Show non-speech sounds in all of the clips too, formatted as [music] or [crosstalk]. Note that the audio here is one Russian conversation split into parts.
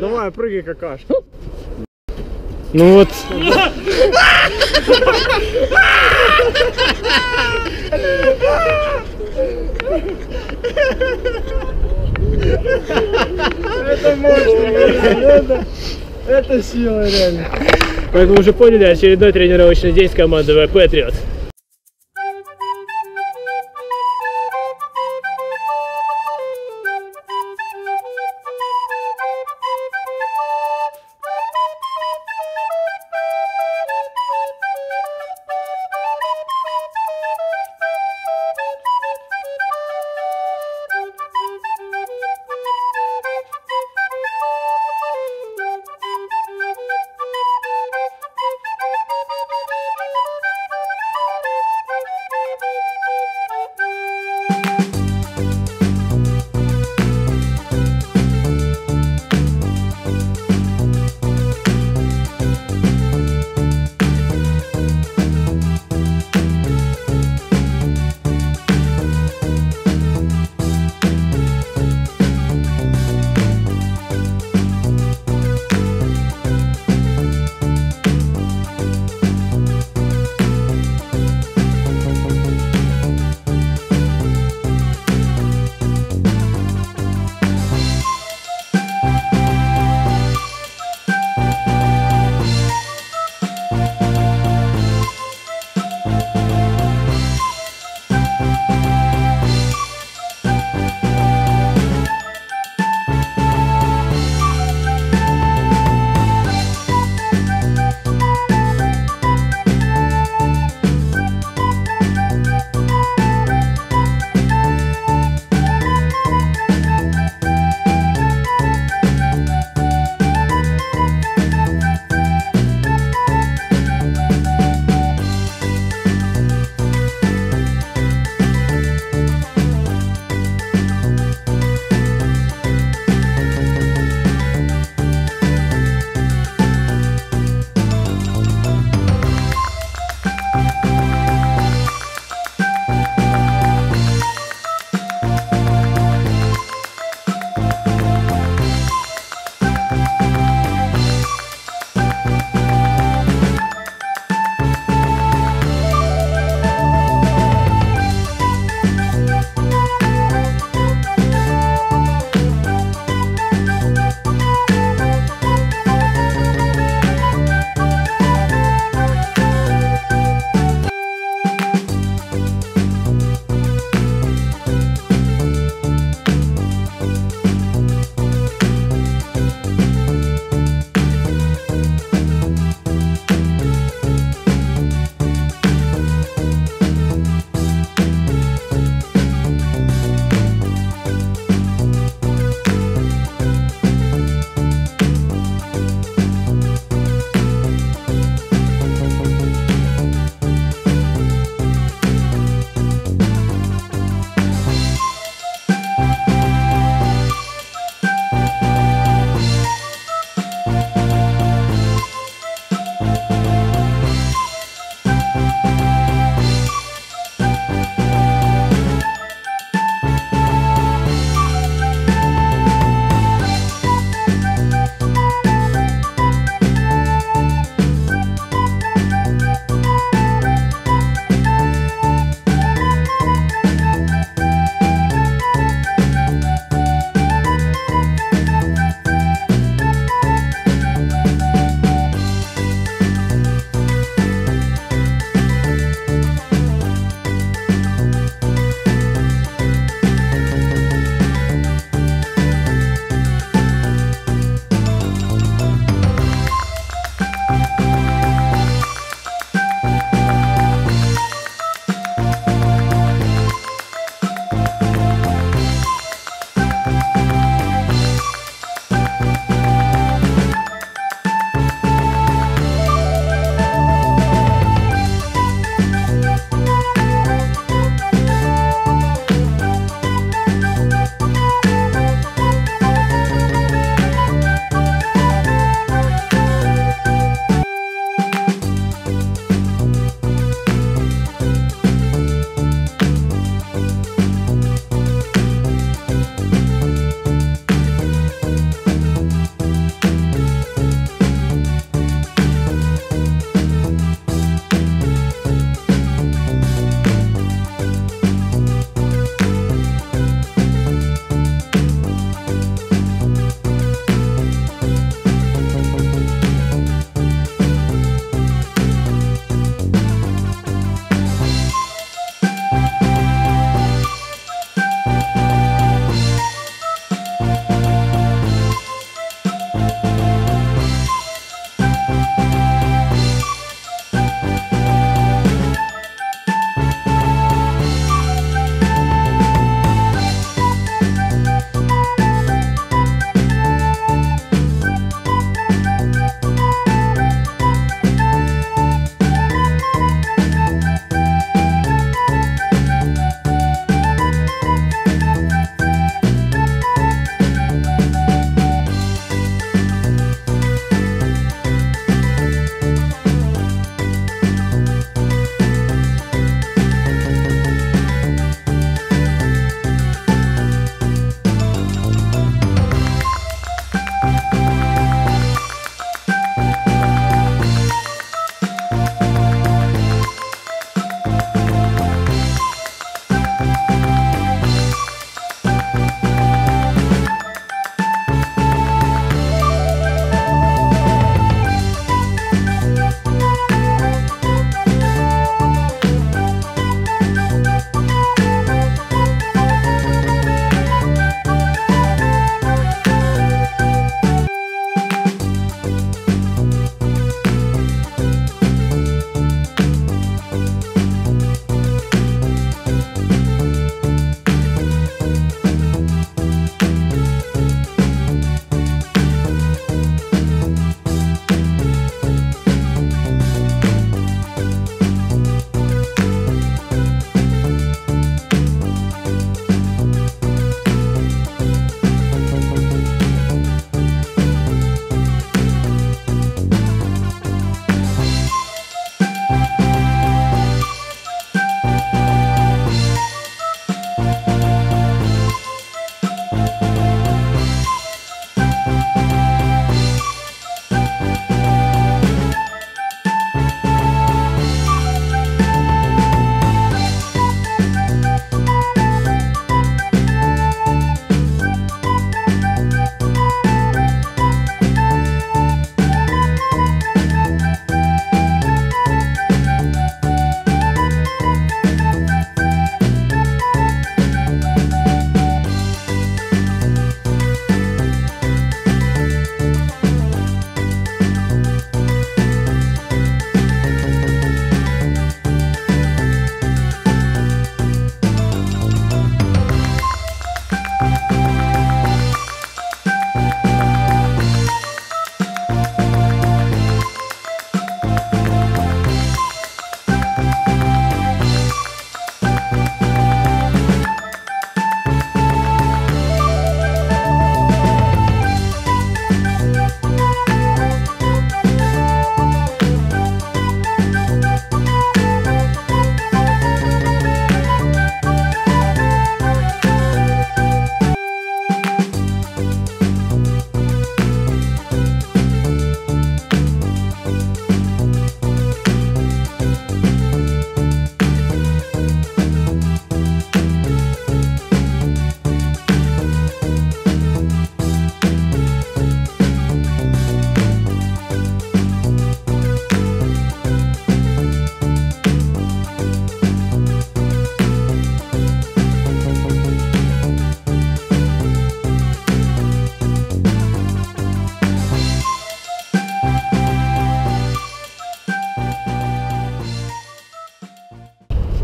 Давай, прыгай, какашка. Ну вот. Это мощно, это, сила реально. Вы уже поняли, очередной тренировочный день с командой Patriot.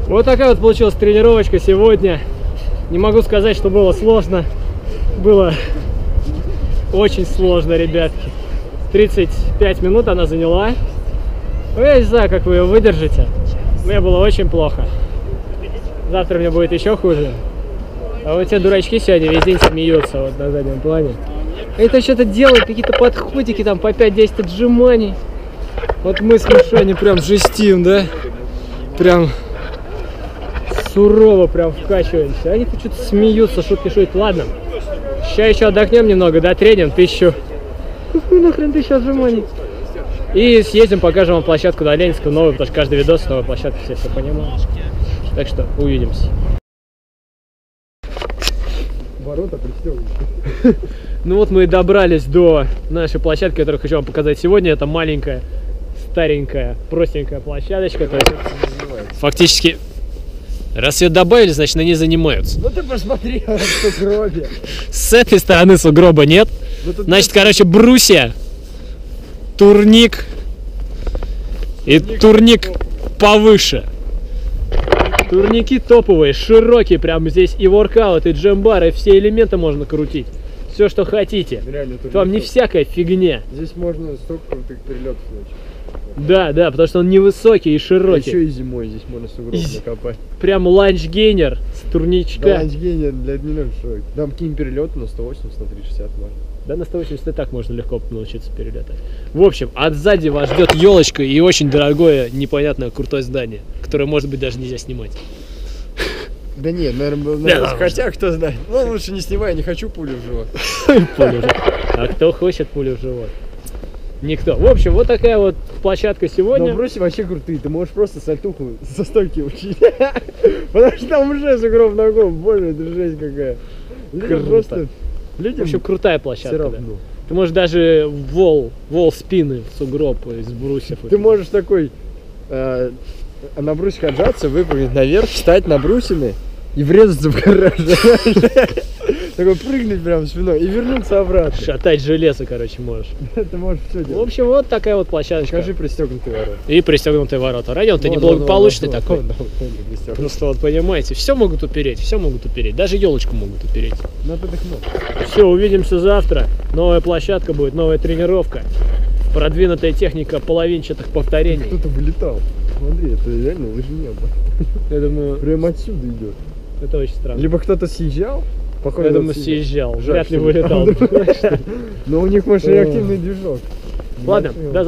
Вот такая вот получилась тренировочка сегодня. Не могу сказать, что было сложно. Было очень сложно, ребятки. 35 минут она заняла. Ну, я не знаю, как вы ее выдержите. Мне было очень плохо. Завтра мне будет еще хуже. А вот те дурачки сегодня весь день смеются вот на заднем плане. Это что-то делают, какие-то подходики там по 5-10 отжиманий. Вот мы с Мишаней прям жестим, да? Прям сурово прям вкачиваемся. Они тут что-то смеются, шутки шутят. Ладно, сейчас еще отдохнем немного, да, треним тысячу. Какой нахрен тысячу отжиманий? И съездим, покажем вам площадку до Ленинского новую, потому что каждый видос новая площадка, все все понимают. Так что увидимся. Ворота пристегнуты. [laughs] Ну вот мы и добрались до нашей площадки, которую хочу вам показать сегодня. Это маленькая, старенькая, простенькая площадочка. То есть фактически, раз ее добавили, значит на ней занимаются. Ну ты посмотри, что крови. С этой стороны сугроба нет. Ну Значит, короче, брусья, турник и турник повыше. Турники топовые, широкие, прям здесь и воркаут, и джембар, и все элементы можно крутить. Все, что хотите. реально тут Вам не всякая фигня. Здесь можно столько крутых перелетов ночью. Да, да, потому что он невысокий и широкий. Еще и зимой здесь можно сугроб И- накопать. Прям laché gainer с турничка. Да, laché gainer для дневных шоек. Там какие перелеты на 180, на 360 можно. Да на 180 и так можно легко научиться перелетать. В общем, а сзади вас ждет елочка и очень дорогое, непонятное, крутое здание, которое, может быть, даже нельзя снимать. Да нет, наверное, Да, хотя кто знает. Ну лучше не снимай, не хочу пулю в живот. [laughs] Пулю в живот. А кто хочет пулю в живот? Никто. В общем, вот такая вот площадка сегодня. Но бросьте вообще крутые, ты можешь просто сальтуху со стойки учить. [laughs] Потому что там уже сугроб ногом, боже, это жесть какая. Круто. просто... В Людям общем, крутая площадка. да. Ты можешь даже вол, вол спины в сугроб из брусьев. Ты можешь такой э, на брусьях отжаться, выпрыгнуть наверх, встать на брусины и врезаться в гараж. [laughs] Такой прыгнуть прям спиной и вернуться обратно. шатать железо, короче, можешь. [laughs] Ты можешь все В делать. общем, вот такая вот площадочка. Скажи пристегнутый ворот. И пристегнутые ворота. Район-то Вот, неблагополучный такой. Просто вот понимаете, все могут упереть, все могут упереть, даже елочку могут упереть. Надо отдохнуть. Все, увидимся завтра. Новая площадка будет, новая тренировка. Продвинутая техника половинчатых повторений. Кто-то вылетал. Смотри, это реально лыжня. Я думаю, Прям отсюда идет. это очень странно. Либо кто-то съезжал, похоже, Я думаю, съезжал, вряд ли вылетал. [laughs] Но у них, может, О. реактивный движок. Ладно, до